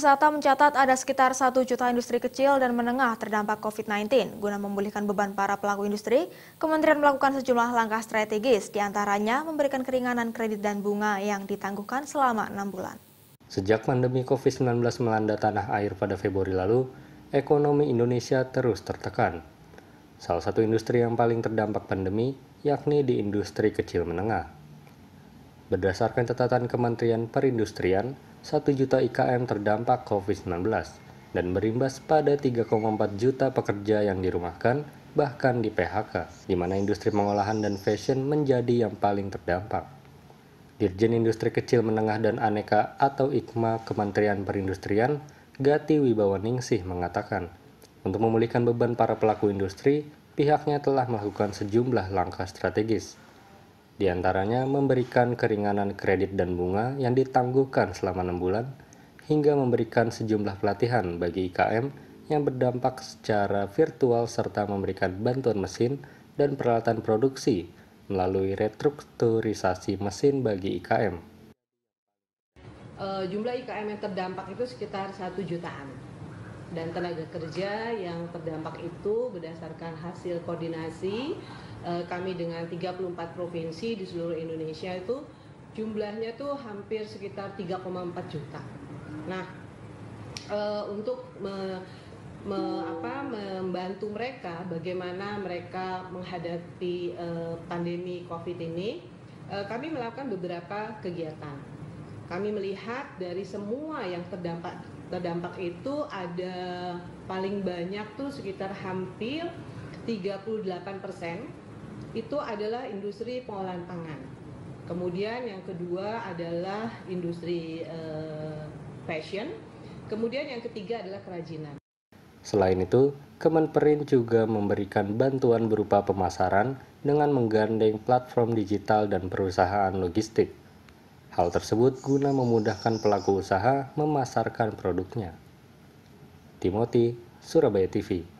Pariwisata mencatat ada sekitar 1 juta industri kecil dan menengah terdampak COVID-19. Guna memulihkan beban para pelaku industri, Kementerian melakukan sejumlah langkah strategis, di antaranya memberikan keringanan kredit dan bunga yang ditangguhkan selama 6 bulan. Sejak pandemi COVID-19 melanda tanah air pada Februari lalu, ekonomi Indonesia terus tertekan. Salah satu industri yang paling terdampak pandemi yakni di industri kecil menengah. Berdasarkan catatan Kementerian Perindustrian, 1 juta IKM terdampak COVID-19 dan berimbas pada 3,4 juta pekerja yang dirumahkan, bahkan di PHK, di mana industri pengolahan dan fashion menjadi yang paling terdampak. Dirjen Industri Kecil Menengah dan Aneka atau IKMA Kementerian Perindustrian, Gati Wibawaningsih mengatakan, untuk memulihkan beban para pelaku industri, pihaknya telah melakukan sejumlah langkah strategis, di antaranya memberikan keringanan kredit dan bunga yang ditangguhkan selama enam bulan, hingga memberikan sejumlah pelatihan bagi IKM yang berdampak secara virtual serta memberikan bantuan mesin dan peralatan produksi melalui restrukturisasi mesin bagi IKM. Uh, jumlah IKM yang terdampak itu sekitar satu jutaan dan tenaga kerja yang terdampak itu berdasarkan hasil koordinasi Eh, kami dengan 34 provinsi di seluruh Indonesia itu jumlahnya tuh hampir sekitar 3,4 juta. Nah, uh, untuk me, me, apa, membantu mereka bagaimana mereka menghadapi uh, pandemi COVID ini, uh, kami melakukan beberapa kegiatan. Kami melihat dari semua yang terdampak terdampak itu ada paling banyak tuh sekitar hampir 38 persen itu adalah industri pengolahan pangan. Kemudian yang kedua adalah industri uh, fashion. Kemudian yang ketiga adalah kerajinan. Selain itu, Kemenperin juga memberikan bantuan berupa pemasaran dengan menggandeng platform digital dan perusahaan logistik. Hal tersebut guna memudahkan pelaku usaha memasarkan produknya. Timothy, Surabaya TV